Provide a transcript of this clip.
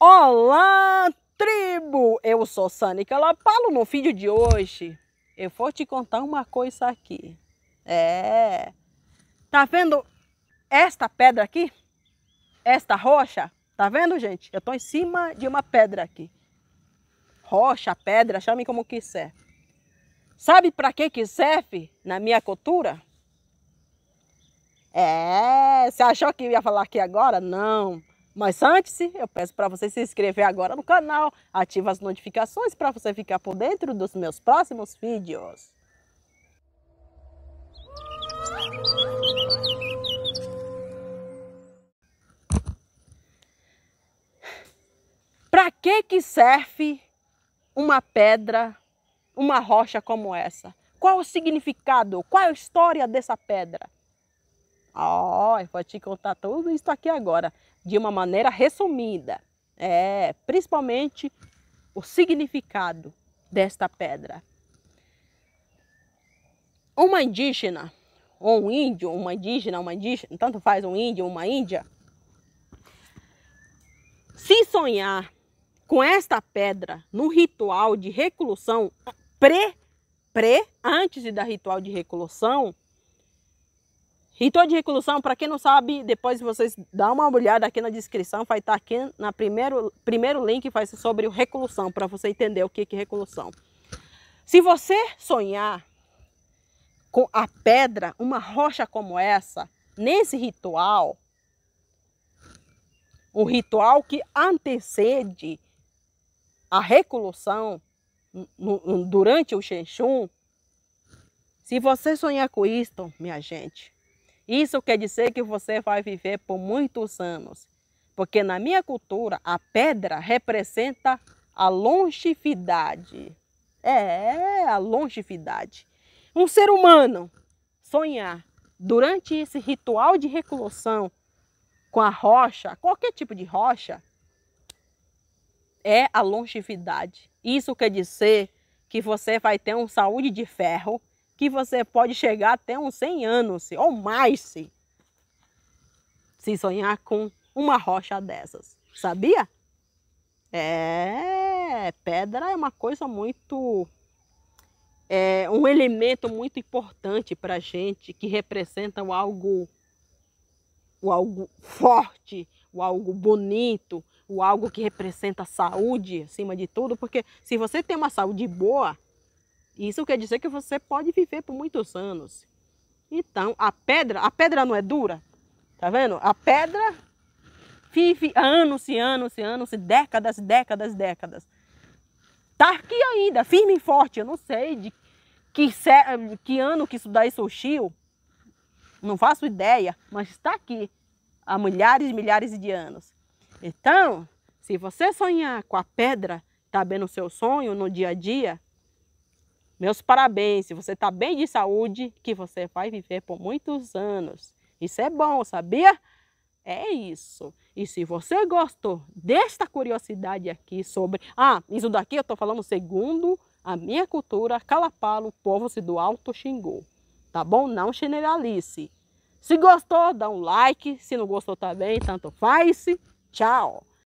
Olá, tribo! Eu sou Sânica Lapalo. No vídeo de hoje, eu vou te contar uma coisa aqui. É... Tá vendo esta pedra aqui? Esta rocha? Tá vendo, gente? Eu tô em cima de uma pedra aqui. Rocha, pedra, chame como quiser. Sabe para que que serve na minha cultura? É, você achou que eu ia falar aqui agora? Não. Mas antes, eu peço para você se inscrever agora no canal, ativa as notificações para você ficar por dentro dos meus próximos vídeos. Para que que serve uma pedra, uma rocha como essa? Qual o significado? Qual a história dessa pedra? Ó, oh, eu vou te contar tudo isso aqui agora de uma maneira resumida. É, principalmente o significado desta pedra. Uma indígena, ou um índio, uma indígena, uma indígena, tanto faz um índio, uma índia, se sonhar com esta pedra no ritual de reclusão pré, pré, antes da ritual de reclusão, Ritual de reclusão, para quem não sabe, depois vocês dá uma olhada aqui na descrição, vai estar tá aqui na primeiro, primeiro link, ser sobre o reclusão, para você entender o que é reclusão. Se você sonhar com a pedra, uma rocha como essa, nesse ritual, um ritual que antecede a reclusão durante o Xenxum, se você sonhar com isto, minha gente, isso quer dizer que você vai viver por muitos anos. Porque na minha cultura, a pedra representa a longevidade. É, a longevidade. Um ser humano sonhar durante esse ritual de reclusão com a rocha, qualquer tipo de rocha, é a longevidade. Isso quer dizer que você vai ter uma saúde de ferro, que você pode chegar até uns 100 anos ou mais se, se sonhar com uma rocha dessas. Sabia? É, pedra é uma coisa muito é um elemento muito importante para a gente que representa o algo, o algo forte, o algo bonito, o algo que representa saúde acima de tudo, porque se você tem uma saúde boa, isso quer dizer que você pode viver por muitos anos. Então, a pedra, a pedra não é dura? Tá vendo? A pedra vive anos e anos e anos, décadas, décadas, décadas. Tá aqui ainda, firme e forte. Eu não sei de que, que ano que isso daí surgiu. Não faço ideia, mas está aqui há milhares e milhares de anos. Então, se você sonhar com a pedra, tá bem no seu sonho, no dia a dia, meus parabéns, se você está bem de saúde, que você vai viver por muitos anos. Isso é bom, sabia? É isso. E se você gostou desta curiosidade aqui sobre... Ah, isso daqui eu estou falando segundo a minha cultura, Calapalo, povo-se do Alto Xingu. Tá bom? Não generalize. Se gostou, dá um like. Se não gostou também, tanto faz. Tchau.